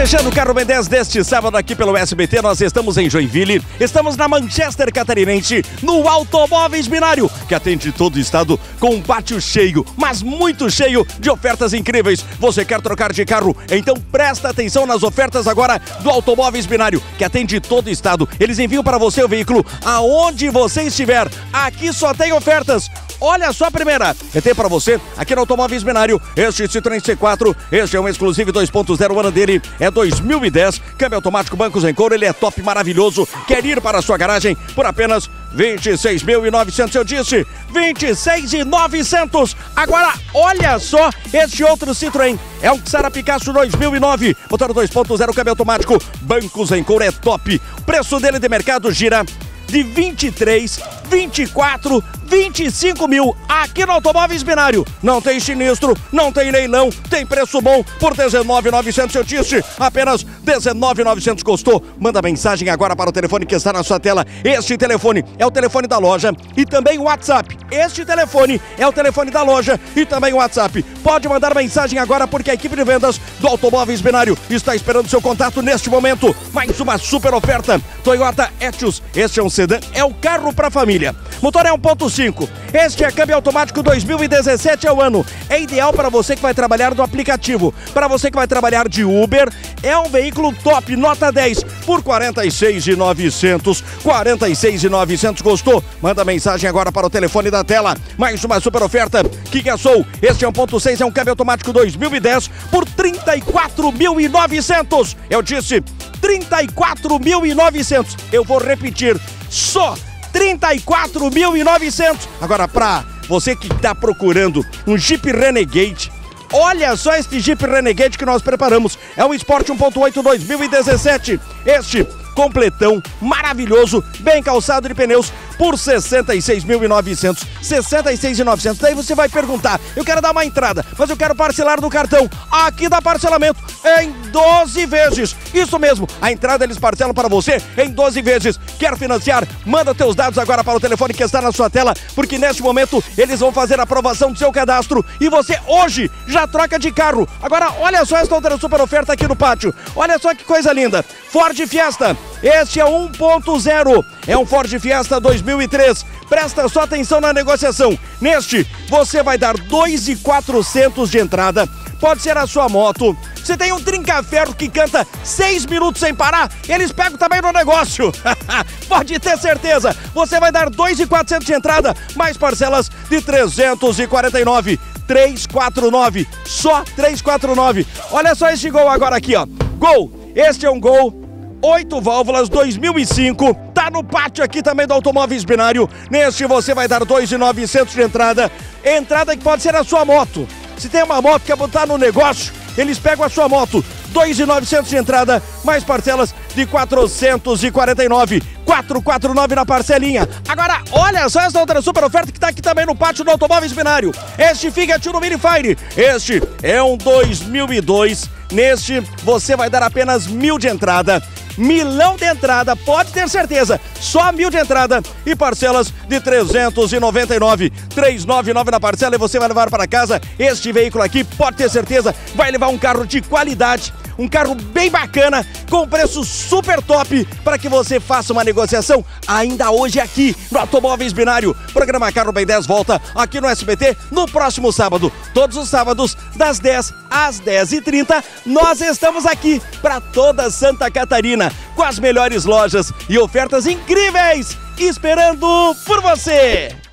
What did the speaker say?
Fechando o Carro Ben 10 deste sábado aqui pelo SBT, nós estamos em Joinville, estamos na Manchester Catarinense, no Automóveis Binário, que atende todo o estado com um pátio cheio, mas muito cheio de ofertas incríveis. Você quer trocar de carro? Então presta atenção nas ofertas agora do Automóveis Binário, que atende todo o estado. Eles enviam para você o veículo aonde você estiver. Aqui só tem ofertas. Olha só a primeira. Eu tenho para você aqui no Automóveis Binário este Citroën C4. Este é um exclusivo 2.0. O ano dele é 2010. Câmbio automático, bancos em couro. Ele é top, maravilhoso. Quer ir para a sua garagem por apenas 26.900? Eu disse 26.900. Agora, olha só este outro Citroën. É um Xara Picasso 2009. Motor 2.0, câmbio automático, bancos em couro. É top. Preço dele de mercado gira de 23, 24, 25 mil aqui no Automóveis Binário. Não tem sinistro, não tem leilão, tem preço bom por 19,900 eu disse. Apenas 19,900 custou. Manda mensagem agora para o telefone que está na sua tela. Este telefone é o telefone da loja e também o WhatsApp. Este telefone é o telefone da loja e também o WhatsApp. Pode mandar mensagem agora porque a equipe de vendas do Automóveis Binário está esperando seu contato neste momento. Mais uma super oferta. Toyota Etios. Este é um sedã, é o carro para família. Motor é 1.5. Este é câmbio automático 2017 é o ano. É ideal para você que vai trabalhar no aplicativo. Para você que vai trabalhar de Uber, é um veículo top, nota 10, por 46,900. 46,900 gostou? Manda mensagem agora para o telefone da tela. Mais uma super oferta. Kia Soul. Este é 1.6, é um câmbio automático 2010 por 34.900. Eu disse 34.900. Eu vou repetir. Só 34.900. Agora, para você que está procurando um Jeep Renegade, olha só este Jeep Renegade que nós preparamos. É um Sport 1.8 2017. Este completão, maravilhoso, bem calçado de pneus por 66.900, 66.900. Daí você vai perguntar: "Eu quero dar uma entrada, mas eu quero parcelar no cartão". Aqui dá parcelamento em 12 vezes. Isso mesmo, a entrada eles parcelam para você em 12 vezes. Quer financiar? Manda teus dados agora para o telefone que está na sua tela, porque neste momento eles vão fazer a aprovação do seu cadastro e você hoje já troca de carro. Agora, olha só esta outra super oferta aqui no pátio. Olha só que coisa linda. Ford Fiesta. Este é 1.0. É um Ford Fiesta 2003. Presta só atenção na negociação. Neste, você vai dar 2,400 de entrada. Pode ser a sua moto. Você tem um trinca-ferro que canta seis minutos sem parar, eles pegam também no negócio. Pode ter certeza. Você vai dar 2,400 de entrada, mais parcelas de 349. 349, só 349. Olha só esse gol agora aqui, ó. Gol. Este é um gol oito válvulas 2005. Tá no pátio aqui também do Automóveis Binário. Neste você vai dar 2,900 de entrada. Entrada que pode ser a sua moto. Se tem uma moto que quer botar no negócio, eles pegam a sua moto. 2,900 de entrada, mais parcelas de 449. 449 na parcelinha. Agora, olha só essa outra super oferta que está aqui também no pátio do Automóveis Binário. Este Fiat Uno Mini Fire. Este é um 2002. Neste, você vai dar apenas mil de entrada milão de entrada, pode ter certeza. Só mil de entrada e parcelas de 399, 399 na parcela e você vai levar para casa este veículo aqui, pode ter certeza, vai levar um carro de qualidade um carro bem bacana, com preço super top, para que você faça uma negociação ainda hoje aqui no Automóveis Binário. Programa Carro Bem 10 volta aqui no SBT no próximo sábado. Todos os sábados, das 10 às 10h30, nós estamos aqui para toda Santa Catarina, com as melhores lojas e ofertas incríveis, esperando por você!